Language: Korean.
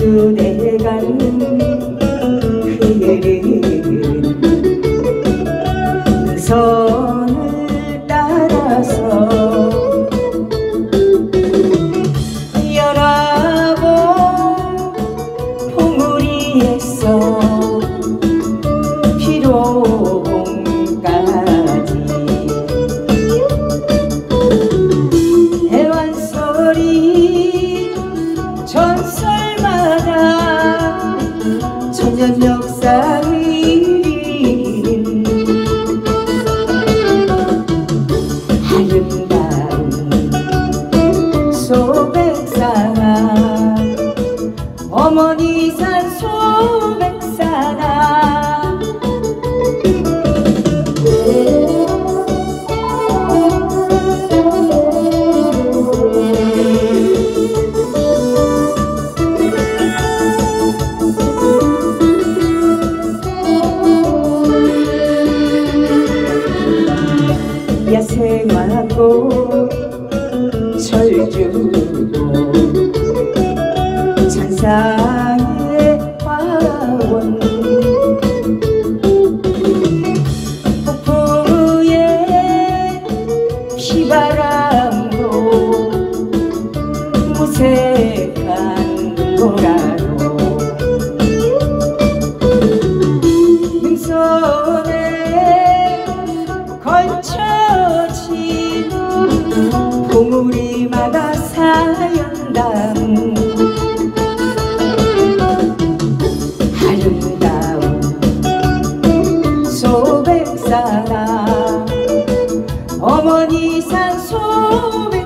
눈에 가는 그일은 그 선을 따라서 of yolks 야생화꽃 철주고 찬상의 화원 폭풍의 피바람도 무색한 도라 사랑. 어머니 산소에